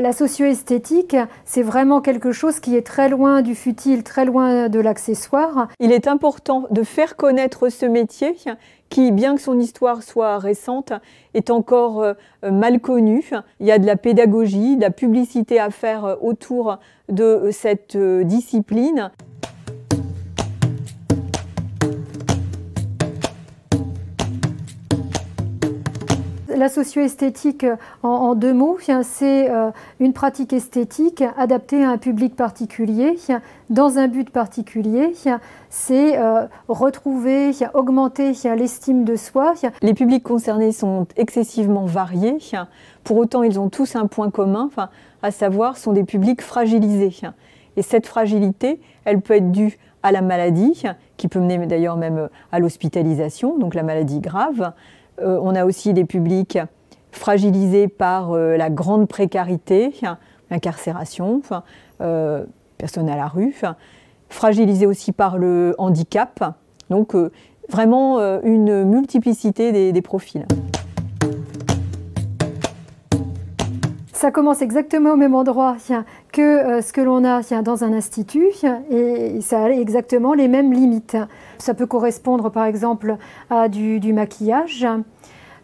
La socio-esthétique, c'est vraiment quelque chose qui est très loin du futile, très loin de l'accessoire. Il est important de faire connaître ce métier qui, bien que son histoire soit récente, est encore euh, mal connu. Il y a de la pédagogie, de la publicité à faire autour de cette euh, discipline. La socio-esthétique, en, deux mots, c'est euh, une pratique esthétique adaptée à un public particulier, dans un but particulier. C'est euh, retrouver, augmenter l'estime de soi. Les publics concernés sont excessivement variés. Pour autant, ils ont tous un point commun, à savoir, sont des publics fragilisés. Et cette fragilité, elle peut être due à la maladie, qui peut mener d'ailleurs même à l'hospitalisation, donc la maladie grave, euh, on a aussi des publics fragilisés par euh, la grande précarité, l'incarcération, euh, personnes à la rue, fragilisés aussi par le handicap. Donc vraiment une multiplicité des, profils. ça commence exactement au même endroit que ce que l'on a dans un institut et ça a exactement les mêmes limites. Ça peut correspondre par exemple à du, maquillage,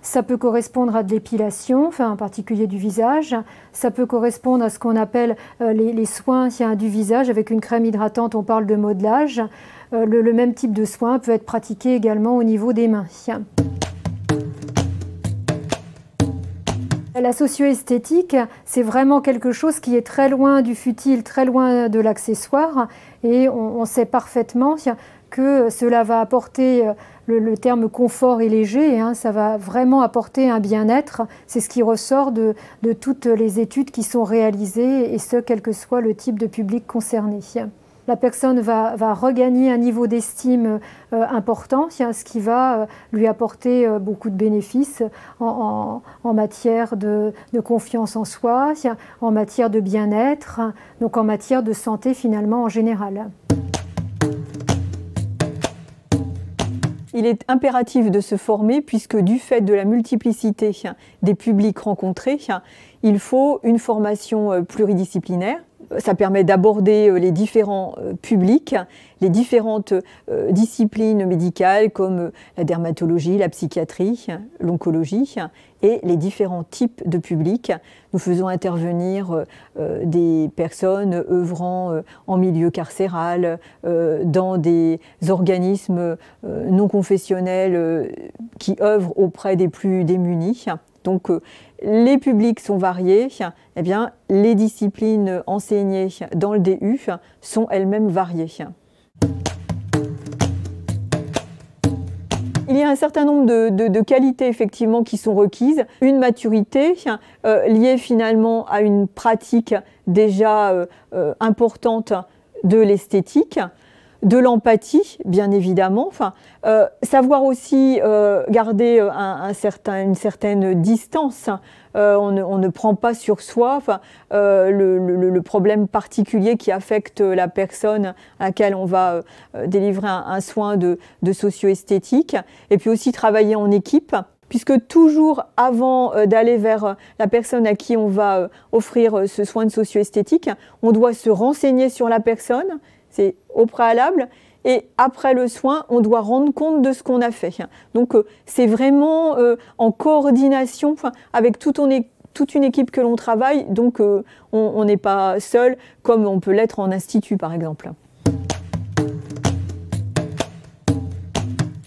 ça peut correspondre à de l'épilation, enfin en particulier du visage. Ça peut correspondre à ce qu'on appelle euh, les, soins du visage avec une crème hydratante. On parle de modelage. Euh, le, même type de soin peut être pratiqué également au niveau des mains. La socio-esthétique, c'est vraiment quelque chose qui est très loin du futile, très loin de l'accessoire, et on, sait parfaitement que cela va apporter, euh, le, terme confort et léger, hein, ça va vraiment apporter un bien-être. C'est ce qui ressort de, toutes les études qui sont réalisées, et ce, quel que soit le type de public concerné. La personne va, regagner un niveau d'estime euh, important, ce qui va euh, lui apporter beaucoup de bénéfices en, matière de, confiance en soi, en matière de bien-être, donc en matière de santé finalement en général. Il est impératif de se former puisque du fait de la multiplicité des publics rencontrés, il faut une formation euh, pluridisciplinaire ça permet d'aborder euh, les différents euh, publics, les différentes euh, disciplines médicales comme la dermatologie, la psychiatrie, l'oncologie et les différents types de publics. Nous faisons intervenir des personnes œuvrant en milieu carcéral, dans des organismes non confessionnels qui œuvrent auprès des plus démunis. Donc les publics sont variés, eh bien, les disciplines enseignées dans le DU sont elles-mêmes variées. Y a un certain nombre de, qualités effectivement qui sont requises. Une maturité euh, liée finalement à une pratique déjà euh, euh, importante de l'esthétique de l'empathie, bien évidemment. Euh, savoir aussi euh, garder euh, un, certain, une certaine distance. On ne, prend pas sur soi le, problème particulier qui affecte la personne à laquelle on va délivrer un, soin de, de socio-esthétique. Et puis aussi travailler en équipe puisque toujours avant d'aller vers la personne à qui on va offrir ce soin de socio-esthétique, on doit se renseigner sur la personne, c'est au préalable. Et après le soin, on doit rendre compte de ce qu'on a fait. Donc euh, c'est vraiment euh, en coordination avec toute, une équipe que l'on travaille. Donc euh, on n'est pas seul comme on peut l'être en institut par exemple.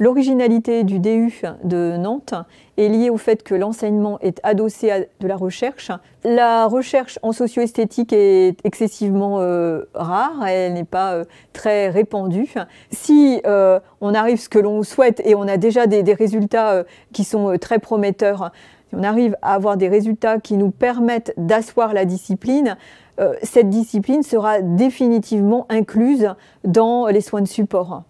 L'originalité du DU de Nantes est liée au fait que l'enseignement est adossé à de la recherche. La recherche en socio-esthétique est excessivement euh, rare, elle n'est pas euh, très répandue. Si euh, on arrive ce que l'on souhaite et on a déjà des, des résultats qui sont très prometteurs, si on arrive à avoir des résultats qui nous permettent d'asseoir la discipline, cette discipline sera définitivement incluse dans les soins de support.